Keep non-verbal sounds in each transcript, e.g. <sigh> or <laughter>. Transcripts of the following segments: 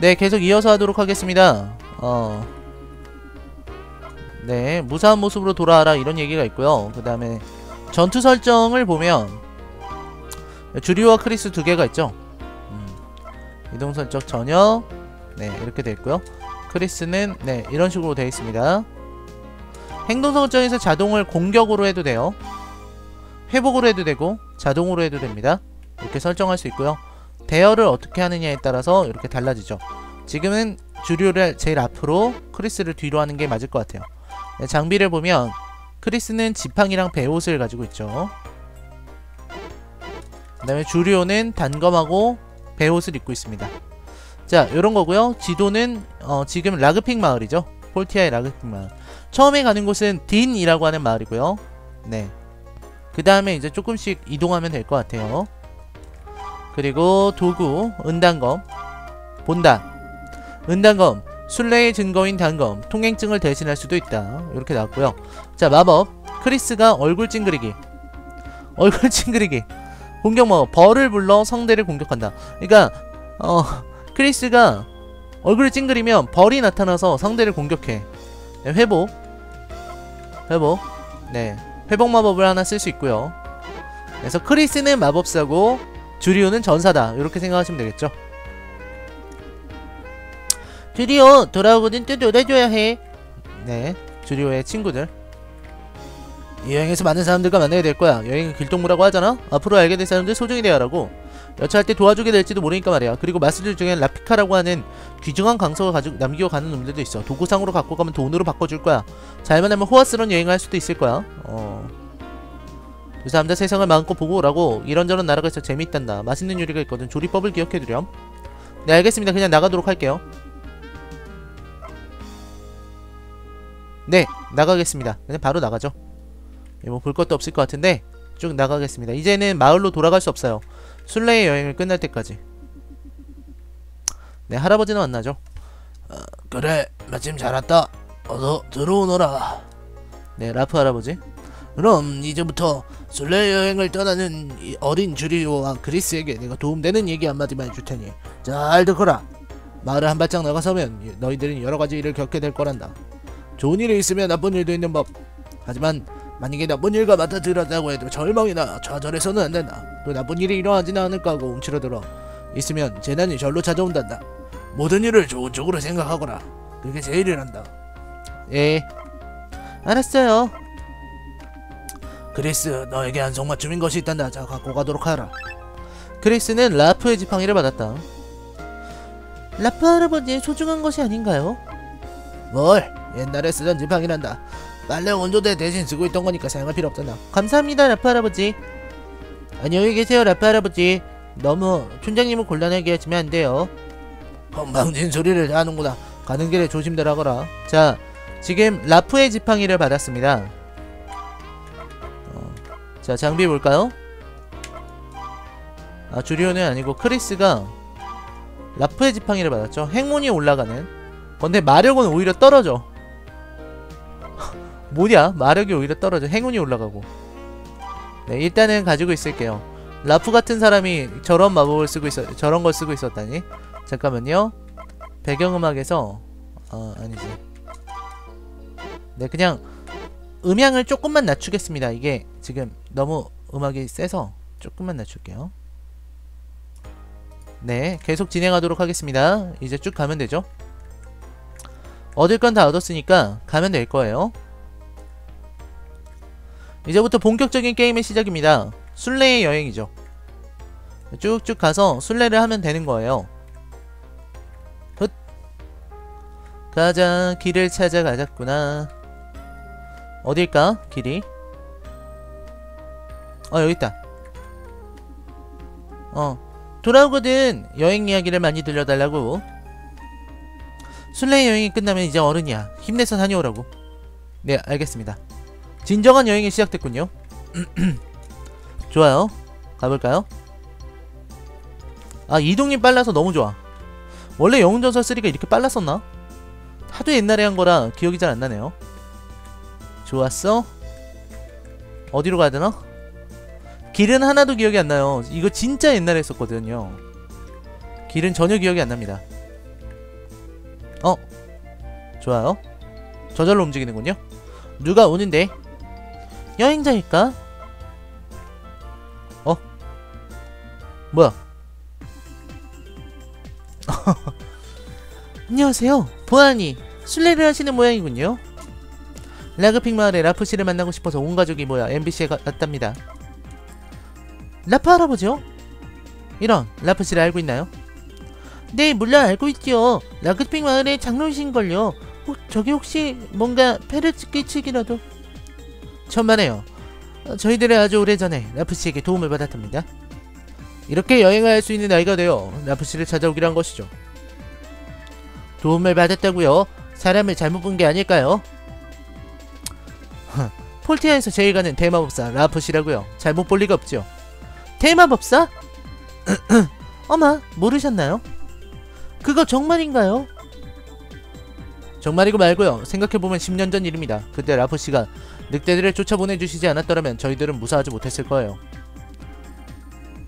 네 계속 이어서 하도록 하겠습니다. 어... 네 무사한 모습으로 돌아와라 이런 얘기가 있고요. 그 다음에 전투 설정을 보면 주리오와 크리스 두 개가 있죠. 음, 이동 설정 전혀 네 이렇게 돼 있고요. 크리스는 네 이런 식으로 되어 있습니다. 행동 설정에서 자동을 공격으로 해도 돼요. 회복으로 해도 되고 자동으로 해도 됩니다. 이렇게 설정할 수 있고요 대여를 어떻게 하느냐에 따라서 이렇게 달라지죠. 지금은 주류를 제일 앞으로 크리스를 뒤로 하는 게 맞을 것 같아요. 네, 장비를 보면 크리스는 지팡이랑 배옷을 가지고 있죠. 그 다음에 주류는 단검하고 배옷을 입고 있습니다. 자 요런 거고요. 지도는 어, 지금 라그픽 마을이죠. 폴티아의 라그픽 마을. 처음에 가는 곳은 딘이라고 하는 마을이고요. 네. 그 다음에 이제 조금씩 이동하면 될 것 같아요 그리고 도구 은단검 본다 은단검 순례의 증거인 단검 통행증을 대신할 수도 있다. 이렇게 나왔고요. 자 마법. 크리스가 얼굴 찡그리기. <laughs> 얼굴 찡그리기. 공격 마법. 벌을 불러 성대를 공격한다. 그러니까 어 크리스가 얼굴을 찡그리면 벌이 나타나서 상대를 공격해. 네, 회복. 회복. 네 회복 마법을 하나 쓸 수 있고요. 그래서 크리스는 마법사고 주리오는 전사다. 이렇게 생각하시면 되겠죠? 주리오 돌아오거든 또 놀아줘야 해네 주리오의 친구들. 이 여행에서 많은 사람들과 만나게 될 거야. 여행은 길동무라고 하잖아? 앞으로 알게 될 사람들 소중히 대하라고. 여차할 때 도와주게 될지도 모르니까 말이야. 그리고 마스들 중엔 라피카라고 하는 귀중한 강석을 가지고 남기고 가는 놈들도 있어. 도구상으로 갖고 가면 돈으로 바꿔줄 거야. 잘만 하면 호화스러운 여행을 할 수도 있을 거야. 어... 두 사람 다 세상을 마음껏 보고 오라고 이런저런 나라가 있어 재밌단다. 맛있는 요리가 있거든. 조리법을 기억해두렴. 네 알겠습니다. 그냥 나가도록 할게요. 네 나가겠습니다. 그냥 바로 나가죠. 뭐 볼 것도 없을 것 같은데 쭉 나가겠습니다. 이제는 마을로 돌아갈 수 없어요. 순례의 여행을 끝날 때까지. 네 할아버지는 만나죠? 어, 그래 마침 잘 왔다. 어서 들어오너라. 네 라프 할아버지. 그럼 이제부터 순례 여행을 떠나는 이 어린 주리오와 그리스에게 내가 도움되는 얘기 한마디만 해줄 테니 잘 듣거라 마을을 한 발짝 나가서면 너희들은 여러 가지 일을 겪게 될 거란다 좋은 일이 있으면 나쁜 일도 있는 법 하지만 만약에 나쁜 일과 맞닥뜨렸다고 해도 절망이나 좌절해서는 안 된다. 또 나쁜 일이 일어나지는 않을까 하고 움츠러들어 있으면 재난이 절로 찾아온단다. 모든 일을 좋은 쪽으로 생각하거라. 그게 제일이란다. 예. 알았어요. 크리스, 너에게 안성맞춤인 것이 있단다. 자, 갖고 가도록 하라. 크리스는 라프의 지팡이를 받았다. 라프 할아버지의 소중한 것이 아닌가요? 뭘? 옛날에 쓰던 지팡이란다. 빨래 원조대 대신 쓰고 있던 거니까 사용할 필요 없잖아. 감사합니다, 라프 할아버지. 안녕히 계세요, 라프 할아버지. 너무 촌장님을 곤란하게 하시면 안 돼요. 건방진 소리를 다 하는구나. 가는 길에 조심들 하거라. 자, 지금 라프의 지팡이를 받았습니다. 어, 자, 장비 볼까요? 아, 주리오는 아니고 크리스가 라프의 지팡이를 받았죠. 행운이 올라가는. 근데 마력은 오히려 떨어져. <laughs> 뭐냐? 마력이 오히려 떨어져. 행운이 올라가고. 네, 일단은 가지고 있을게요. 라프 같은 사람이 저런 마법을 쓰고 있어, 저런 걸 쓰고 있었다니. 잠깐만요. 배경음악에서, 어, 아니지. 네, 그냥 음향을 조금만 낮추겠습니다. 이게 지금 너무 음악이 세서 조금만 낮출게요. 네, 계속 진행하도록 하겠습니다. 이제 쭉 가면 되죠. 얻을 건 다 얻었으니까 가면 될 거예요. 이제부터 본격적인 게임의 시작입니다. 순례의 여행이죠. 쭉쭉 가서 순례를 하면 되는 거예요. 헛. 가자 길을 찾아가자꾸나. 어딜까 길이? 어 여기 있다. 어 돌아오거든 여행 이야기를 많이 들려달라고. 순례 여행이 끝나면 이제 어른이야. 힘내서 다녀오라고. 네 알겠습니다. 진정한 여행이 시작됐군요. <clears throat> 좋아요. 가볼까요? 아 이동이 빨라서 너무 좋아. 원래 영웅전설 3가 이렇게 빨랐었나? 하도 옛날에 한 거라 기억이 잘 안 나네요. 좋았어. 어디로 가야 되나? 길은 하나도 기억이 안 나요. 이거 진짜 옛날에 했었거든요. 길은 전혀 기억이 안 납니다. 어 좋아요 저절로 움직이는군요 누가 오는데 여행자일까? 어? 뭐야 <laughs> 안녕하세요 보아하니 순례를 하시는 모양이군요 라그픽 마을에 라프 씨를 만나고 싶어서 온 가족이 모여 MBC에 갔답니다 라프 할아버지요? 이런 라프 씨를 알고 있나요? 네 물론 알고 있죠 라그픽 마을의 장로이신걸요. 혹, 저기 혹시 뭔가 폐를 끼치기라도? 천만에요. 어, 저희들은 아주 오래전에 라프 씨에게 도움을 받았답니다. 이렇게 여행을 할 수 있는 나이가 되어 라프 씨를 찾아오기로 한 것이죠. 도움을 받았다고요? 사람을 잘못 본 게 아닐까요? 폴티아에서 제일 가는 대마법사 라프 씨라고요. 잘못 볼 리가 없죠 대마법사? <clears throat> 어머 모르셨나요? 그거 정말인가요? 정말이고 말고요. 생각해보면 10년 전 일입니다. 그때 라프 씨가 늑대들을 쫓아보내주시지 않았더라면 저희들은 무사하지 못했을 거예요.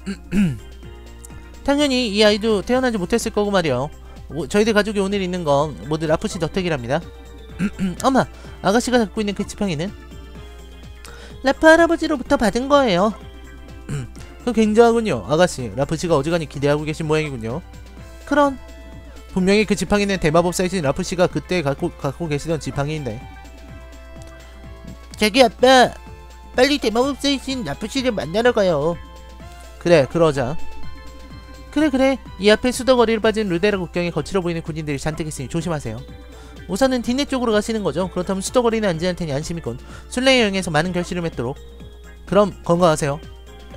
<clears throat> 당연히 이 아이도 태어나지 못했을 거고 말이요. 오, 저희들 가족이 오늘 있는 건 모두 라프 씨 덕택이랍니다. 엄마, <clears throat> 아가씨가 갖고 있는 그 지팡이는? 라프 할아버지로부터 받은 거예요. 그 굉장하군요. 아가씨, 라프 씨가 어지간히 기대하고 계신 모양이군요. 그런 분명히 그 지팡이는 대마법사이신 라프 씨가 그때 갖고 갖고 계시던 지팡이인데. 자기 아빠, 빨리 대마법사이신 라프 씨를 만나러 가요. 그래, 그러자. 그래 그래 이 앞에 수도거리를 빠진 루데라 국경에 거칠어 보이는 군인들이 잔뜩 있으니 조심하세요 우선은 딘네 쪽으로 가시는 거죠 그렇다면 수도거리는 안전할 테니 안심이군 순례 여행에서 많은 결실을 맺도록 그럼 건강하세요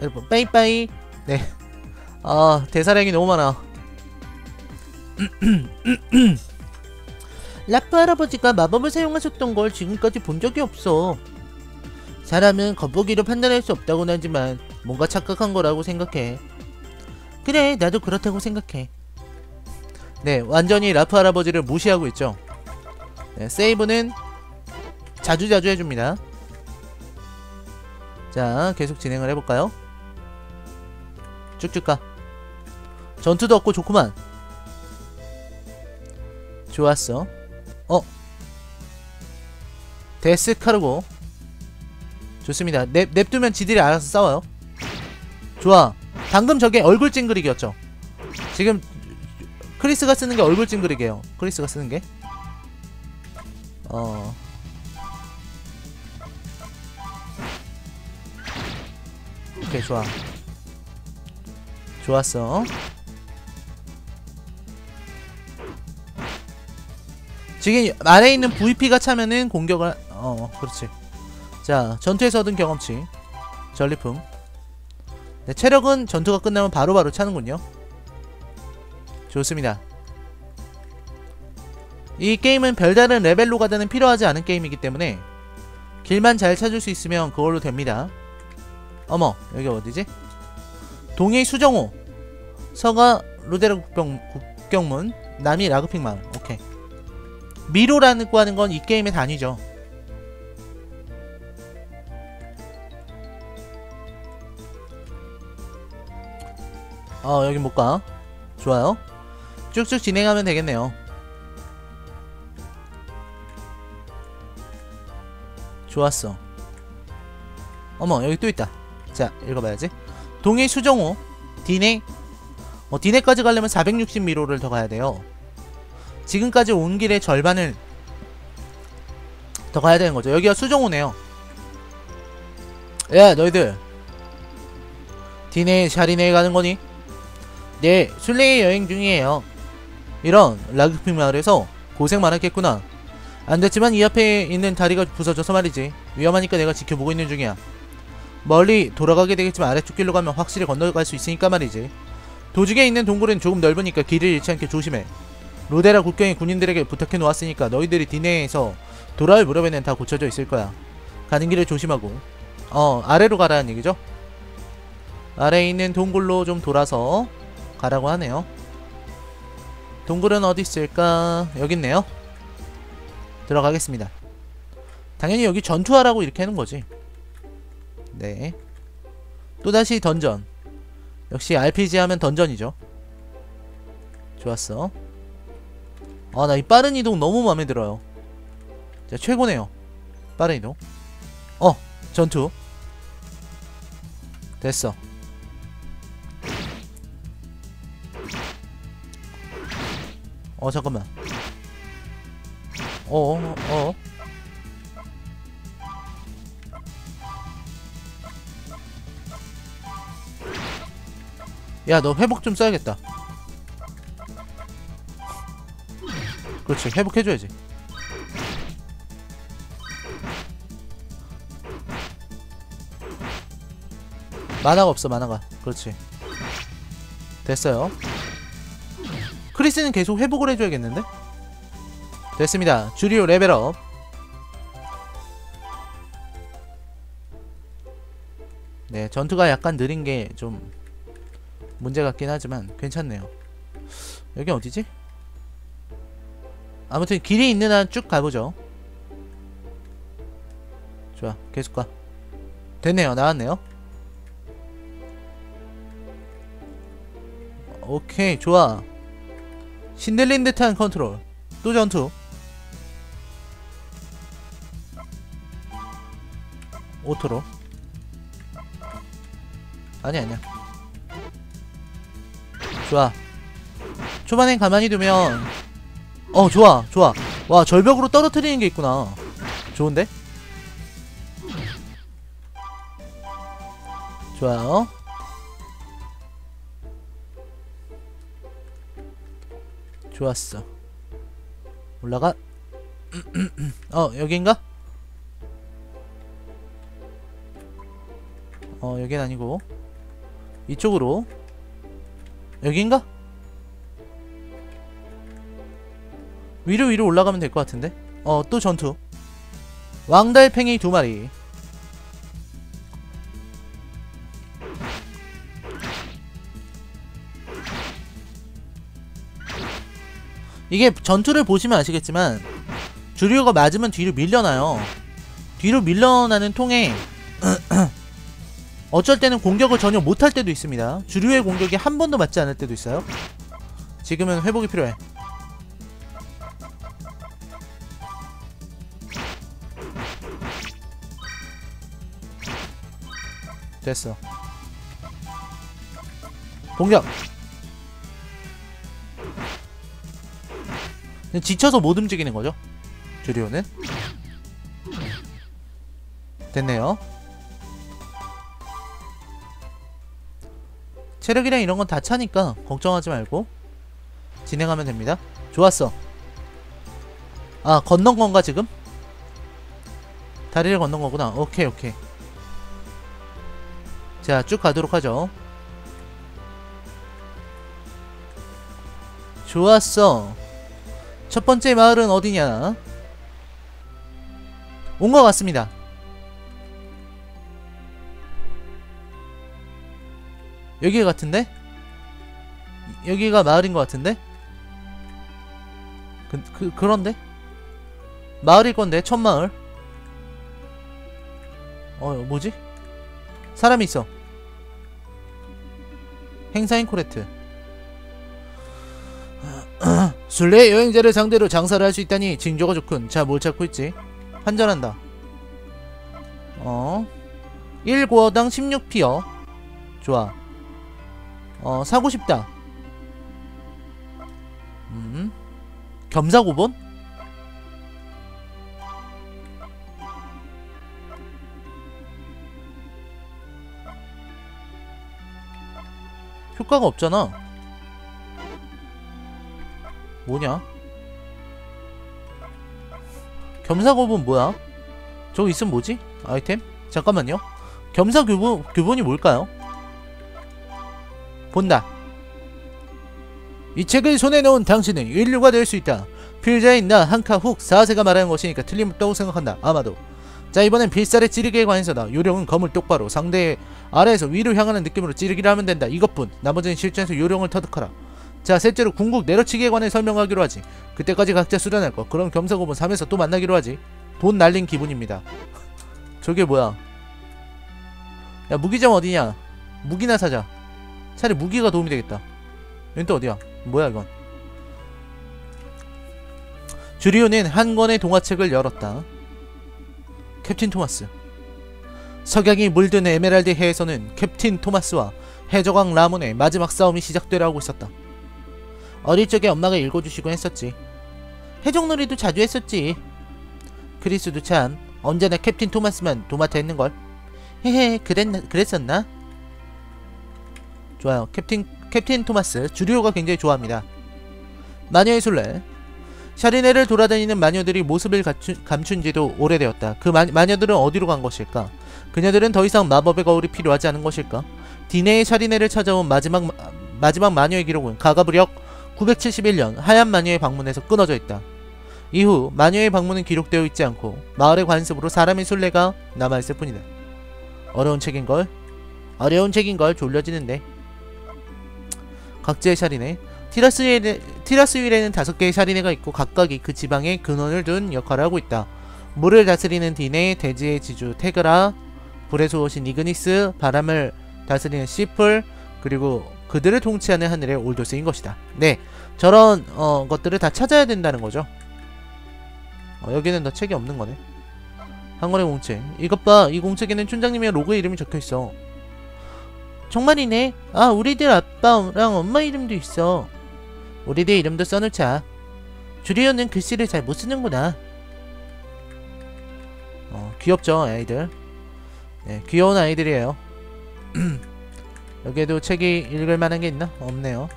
여러분 빠이빠이. 네아 대사량이 너무 많아. <clears throat> 라프 할아버지가 마법을 사용하셨던 걸 지금까지 본 적이 없어. 사람은 겉보기로 판단할 수 없다고는 하지만 뭔가 착각한 거라고 생각해. 그래 나도 그렇다고 생각해. 네 완전히 라프 할아버지를 무시하고 있죠. 네, 세이브는 자주자주 해줍니다. 자 계속 진행을 해볼까요 쭉쭉 가. 전투도 없고 좋구만. 좋았어. 어. 데스 카르고. 좋습니다. 냅, 냅두면 지들이 알아서 싸워요. 좋아. 방금 저게 얼굴 찡그리기였죠. 지금 크리스가 쓰는 게 얼굴 찡그리기예요. 크리스가 쓰는 게. 어... 오케이 좋아 좋았어. 지금 아래에 있는 VP가 차면은 공격을 어 그렇지. 자 전투에서 얻은 경험치. 전리품. 네, 체력은 전투가 끝나면 바로 바로 차는군요. 좋습니다. 이 게임은 별다른 레벨 로 가다는 필요하지 않은 게임이기 때문에 길만 잘 찾을 수 있으면 그걸로 됩니다. 어머 여기 어디지? 동해 수정호 서가 루데르 국경, 국경문 남이 라그픽 마을 오케이. 미로라는 거 하는 건 이 게임의 단위죠. 어 여기 못가. 좋아요. 쭉쭉 진행하면 되겠네요. 좋았어. 어머 여기 또 있다. 자 읽어봐야지 동해 수정호 디네. 어, 디네까지 가려면 460미로를 더 가야 돼요. 지금까지 온 길의 절반을 더 가야 되는 거죠. 여기가 수정호네요. 야 너희들. 디네 샤리네에 가는 거니? 네 순례 여행 중이에요. 이런 라그픽 마을에서 고생 많았겠구나. 안됐지만 이 앞에 있는 다리가 부서져서 말이지. 위험하니까 내가 지켜보고 있는 중이야 멀리 돌아가게 되겠지만 아래쪽 길로 가면 확실히 건너갈 수 있으니까 말이지. 도중에 있는 동굴은 조금 넓으니까 길을 잃지 않게 조심해. 로데라 국경의 군인들에게 부탁해 놓았으니까 너희들이 디네에서 돌아올 무렵에는 다 고쳐져 있을 거야. 가는 길을 조심하고. 어 아래로 가라는 얘기죠? 아래에 있는 동굴로 좀 돌아서 가라고 하네요. 동굴은 어디 있을까? 여기 있네요. 들어가겠습니다. 당연히 여기 전투하라고 이렇게 하는 거지 네. 또다시 던전. 역시 RPG 하면 던전이죠. 좋았어. 아 나 이 빠른 이동 너무 마음에 들어요. 자 최고네요. 빠른 이동. 어 전투. 됐어. 어 잠깐만. 어어 어. 야 너 회복 좀 써야겠다. 그렇지 회복해줘야지. 만화가 없어 만화가. 그렇지. 됐어요. 크리스는 계속 회복을 해줘야겠는데? 됐습니다. 주리오 레벨업. 네 전투가 약간 느린 게 좀 문제 같긴 하지만 괜찮네요. 여기 어디지? 아무튼 길이 있는 한 쭉 가보죠. 좋아 계속 가. 됐네요 나왔네요. 오케이 좋아. 신들린 듯한 컨트롤. 또 전투. 오토로. 아니 아니야 좋아. 초반엔 가만히 두면 어 좋아 좋아. 와 절벽으로 떨어뜨리는 게 있구나. 좋은데? 좋아요. 좋았어. 올라가. <clears throat> 어 여긴가? 어 여긴 아니고. 이쪽으로 여긴가? 위로 위로 올라가면 될 것 같은데? 어 또 전투. 왕달팽이 두 마리. 이게 전투를 보시면 아시겠지만 주류가 맞으면 뒤로 밀려나요. 뒤로 밀려나는 통에 <clears throat> 어쩔 때는 공격을 전혀 못할 때도 있습니다. 주류의 공격이 한 번도 맞지 않을 때도 있어요. 지금은 회복이 필요해. 됐어. 공격! 지쳐서 못 움직이는 거죠? 주리오는? 됐네요 체력이랑 이런 건 다 차니까 걱정하지 말고 진행하면 됩니다. 좋았어. 아 건넌 건가 지금? 다리를 건넌 거구나. 오케이 오케이. 자 쭉 가도록 하죠. 좋았어. 첫 번째 마을은 어디냐? 온 것 같습니다 여기 같은데? 여기가 마을인 것 같은데? 그, 그, 그런데? 마을일 건데, 첫 마을. 어, 뭐지? 사람이 있어. 행사인 코레트. <clears throat> 술래 여행자를 상대로 장사를 할 수 있다니 징조가 좋군. 자, 뭘 찾고 있지? 환전한다. 어. 1고어당 16피어. 좋아. 어, 사고 싶다. 음. 겸사고본? 효과가 없잖아. 뭐냐? 겸사고본 뭐야? 저거 있으면 뭐지? 아이템? 잠깐만요. 겸사교본 교본이 뭘까요? 본다. 이 책을 손에 넣은 당신은 인류가 될 수 있다. 필자인 나 한카 훅 4세가 말하는 것이니까 틀림없다고 생각한다. 아마도. 자 이번엔 필살의 찌르기에 관해서다. 요령은 검을 똑바로 상대의 아래에서 위로 향하는 느낌으로 찌르기를 하면 된다. 이것뿐. 나머지는 실전에서 요령을 터득하라. 자 셋째로 궁극 내려치기에 관해 설명하기로 하지. 그때까지 각자 수련할 것. 그럼 겸사고본 3에서 또 만나기로 하지. 돈 날린 기분입니다. <laughs> 저게 뭐야? 야 무기점 어디냐? 무기나 사자. 차라리 무기가 도움이 되겠다. 여긴 또 어디야? 뭐야 이건? 주리오는 한 권의 동화책을 열었다. 캡틴 토마스 석양이 물든 에메랄드 해에서는 캡틴 토마스와 해적왕 라몬의 마지막 싸움이 시작되려고 있었다. 어릴 적에 엄마가 읽어주시곤 했었지. 해적놀이도 자주 했었지. 크리스도 참 언제나 캡틴 토마스만 도맡아 했는걸. 헤헤 그랬, 그랬었나? 좋아요. 캡틴 캡틴 토마스 주리오가 굉장히 좋아합니다. 마녀의 술래 샤리네를 돌아다니는 마녀들이 모습을 갖춘, 감춘 지도 오래되었다. 그 마, 마녀들은 어디로 간 것일까? 그녀들은 더 이상 마법의 거울이 필요하지 않은 것일까? 디네의 샤리네를 찾아온 마지막 마- 마지막 마녀의 기록은 가가부력 971년 하얀 마녀의 방문에서 끊어져 있다. 이후 마녀의 방문은 기록되어 있지 않고 마을의 관습으로 사람의 순례가 남아있을 뿐이다. 어려운 책인걸? 어려운 책인걸 졸려지는데. 각지의 샤리네 티라스윌에, 티라스윌에는 다섯 개의 샤리네가 있고 각각이 그 지방에 근원을 둔 역할을 하고 있다. 물을 다스리는 디네, 대지의 지주 테그라, 불의 수호신 이그니스, 바람을 다스리는 시플, 그리고 그들을 통치하는 하늘의 올도스인 것이다. 네, 저런 어, 것들을 다 찾아야 된다는 거죠. 어, 여기는 너 책이 없는 거네. 한 권의 공책. 이것 봐, 이 공책에는 촌장님의 로고 이름이 적혀 있어. 정말이네. 아, 우리들 아빠랑 엄마 이름도 있어. 우리들 이름도 써놓자. 주리오는 글씨를 잘 못 쓰는구나. 어, 귀엽죠, 아이들. 네, 귀여운 아이들이에요. <clears throat> 여기에도 책이 읽을 만한 게 있나? 없네요.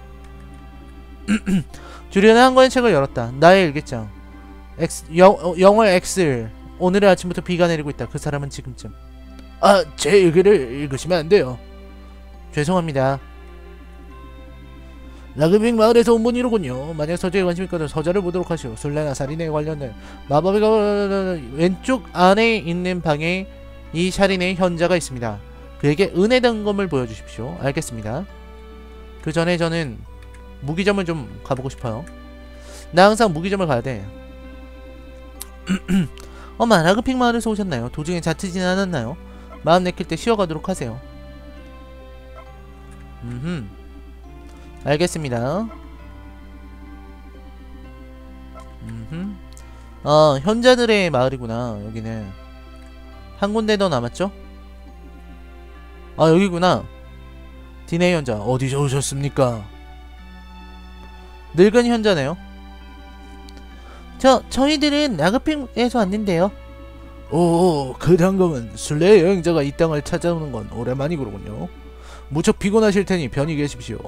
<clears throat> 주리오는 한 권의 책을 열었다. 나의 일기장. X, 영, 어, 영월 X. 오늘의 아침부터 비가 내리고 있다. 그 사람은 지금쯤. 아, 제 일기를 읽으시면 안 돼요. 죄송합니다. 라그빅 마을에서 온 분이로군요. 만약 서재에 관심 있거든 서재를 보도록 하시오. 술래나 살인에 관련된 마법의 거울 왼쪽 안에 있는 방에 이 샤린의 현자가 있습니다. 그에게 은혜 단검을 보여주십시오. 알겠습니다. 그 전에 저는 무기점을 좀 가보고 싶어요. 나 항상 무기점을 가야 돼. <clears throat> 엄마 라그픽 마을에서 오셨나요? 도중에 자트진 않았나요? 마음 내킬 때 쉬어가도록 하세요. 음, 알겠습니다. 음, 어 현자들의 마을이구나 여기는 한 군데 더 남았죠? 아 여기구나. 디네 현자 어디서 오셨습니까? 늙은 현자네요. 저 저희들은 라그픽에서 왔는데요. 오, 그 단검은 순례 여행자가 이 땅을 찾아오는 건 오랜만이군요. 무척 피곤하실 테니 편히 계십시오.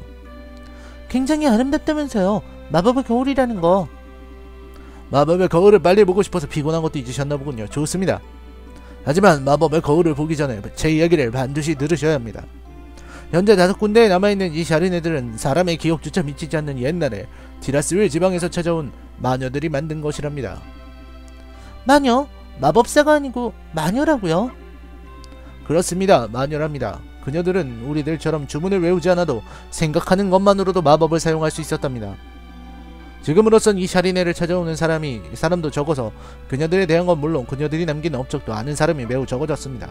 굉장히 아름답다면서요. 마법의 겨울이라는 거. 마법의 거울을 빨리 보고 싶어서 피곤한 것도 잊으셨나 보군요. 좋습니다. 하지만 마법의 거울을 보기 전에 제 이야기를 반드시 들으셔야 합니다. 현재 다섯 군데에 남아있는 이 샤린애들은 사람의 기억조차 미치지 않는 옛날에 디라스윌 지방에서 찾아온 마녀들이 만든 것이랍니다. 마녀? 마법사가 아니고 마녀라고요? 그렇습니다. 마녀랍니다. 그녀들은 우리들처럼 주문을 외우지 않아도 생각하는 것만으로도 마법을 사용할 수 있었답니다. 지금으로선 이 샤리네를 찾아오는 사람이 사람도 적어서 그녀들에 대한 건 물론 그녀들이 남긴 업적도 아는 사람이 매우 적어졌습니다.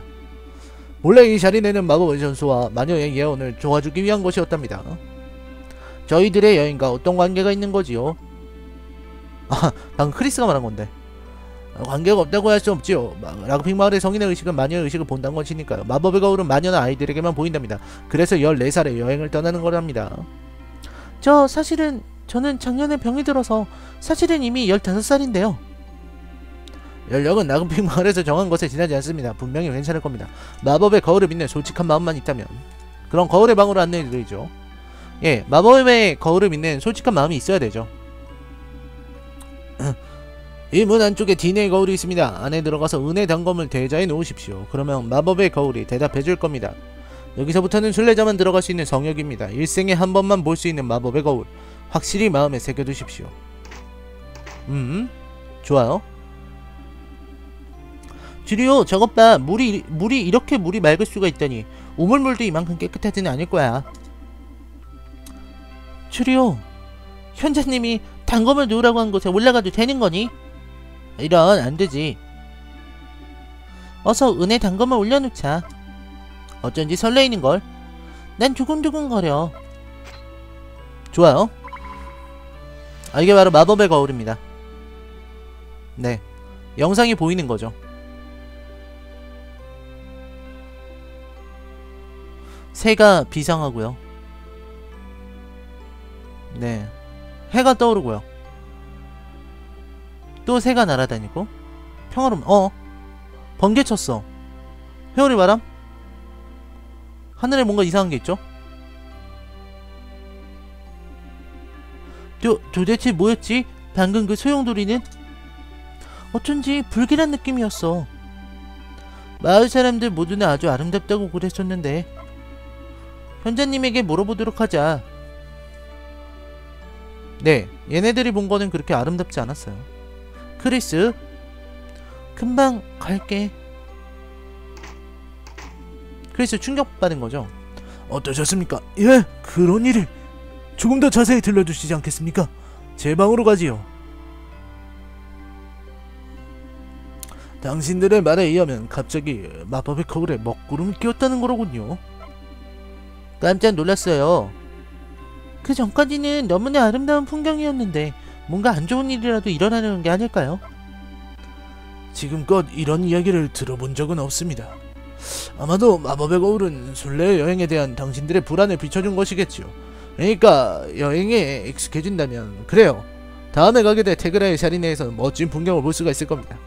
원래 이 샤리네는 마법의 전수와 마녀의 예언을 도와주기 위한 것이었답니다. 저희들의 여인과 어떤 관계가 있는 거지요? 아, 방금 크리스가 말한 건데. 관계가 없다고 할 수 없지요. 마- 라그픽 마을의 성인의 의식은 마녀의 의식을 본다는 것이니까요. 마법의 거울은 마녀나 아이들에게만 보인답니다. 그래서 14살에 여행을 떠나는 거랍니다. 저 사실은 저는 작년에 병이 들어서 사실은 이미 15살인데요. 연령은 라그픽 마을에서 정한 것에 지나지 않습니다. 분명히 괜찮을 겁니다. 마법의 거울을 믿는 솔직한 마음만 있다면 그런 거울의 방으로 안내해드리죠. 예, 마법의 거울을 믿는 솔직한 마음이 있어야 되죠. <clears throat> 이 문 안쪽에 디네의 거울이 있습니다. 안에 들어가서 은혜 단검을 대자에 놓으십시오. 그러면 마법의 거울이 대답해 줄 겁니다. 여기서부터는 순례자만 들어갈 수 있는 성역입니다. 일생에 한 번만 볼 수 있는 마법의 거울. 확실히 마음에 새겨두십시오. 음, 좋아요. 주리오, 저것 봐. 물이, 물이 이렇게 물이 맑을 수가 있다니. 우물물도 이만큼 깨끗하지는 않을 거야. 주리오, 현자님이 단검을 놓으라고 한 곳에 올라가도 되는 거니? 이런, 안 되지. 어서 은혜 단검을 올려놓자. 어쩐지 설레이는걸. 난 두근두근거려. 좋아요. 아, 이게 바로 마법의 거울입니다. 네. 영상이 보이는 거죠. 새가 비상하고요. 네. 해가 떠오르고요. 또 새가 날아다니고 평화로움 어 번개 쳤어. 회오리 바람? 하늘에 뭔가 이상한 게 있죠? 도, 도대체 뭐였지? 방금 그 소용돌이는? 어쩐지 불길한 느낌이었어. 마을 사람들 모두는 아주 아름답다고 그랬었는데. 현자님에게 물어보도록 하자. 네 얘네들이 본 거는 그렇게 아름답지 않았어요 크리스 금방 갈게 크리스 충격받은 거죠 어떠셨습니까? 예, 그런 일을 조금 더 자세히 들려주시지 않겠습니까? 제 방으로 가지요. 당신들의 말에 의하면 갑자기 마법의 거울에 먹구름이 끼었다는 거로군요. 깜짝 놀랐어요 그 전까지는 너무나 아름다운 풍경이었는데 뭔가 안 좋은 일이라도 일어나는 게 아닐까요? 지금껏 이런 이야기를 들어본 적은 없습니다. 아마도 마법의 거울은 순례 여행에 대한 당신들의 불안을 비춰준 것이겠지요. 그러니까 여행에 익숙해진다면 그래요. 다음에 가게 될 테그라의 샤리네에서는 멋진 풍경을 볼 수가 있을 겁니다.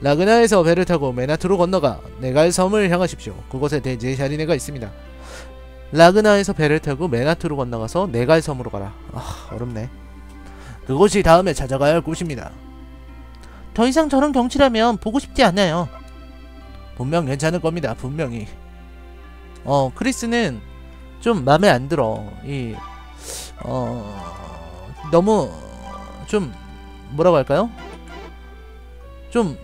라그나에서 배를 타고 메나트로 건너가 네갈 섬을 향하십시오. 그곳에 대제 샤리네가 있습니다. 라그나에서 배를 타고 메나트로 건너가서 네갈 섬으로 가라 아 어렵네 그곳이 다음에 찾아가야 할 곳입니다. 더 이상 저런 경치라면 보고 싶지 않아요 분명 괜찮을 겁니다. 분명히. 어 크리스는 좀 마음에 안 들어 이 어 너무 좀 뭐라고 할까요 좀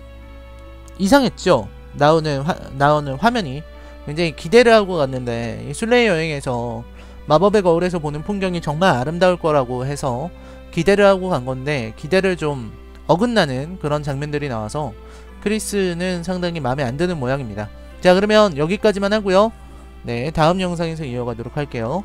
이상했죠 나오는 화, 나오는 화면이 굉장히 기대를 하고 갔는데 이 순례 여행에서 마법의 거울에서 보는 풍경이 정말 아름다울 거라고 해서 기대를 하고 간 건데 기대를 좀 어긋나는 그런 장면들이 나와서 크리스는 상당히 마음에 안 드는 모양입니다. 자 그러면 여기까지만 하고요. 네 다음 영상에서 이어가도록 할게요.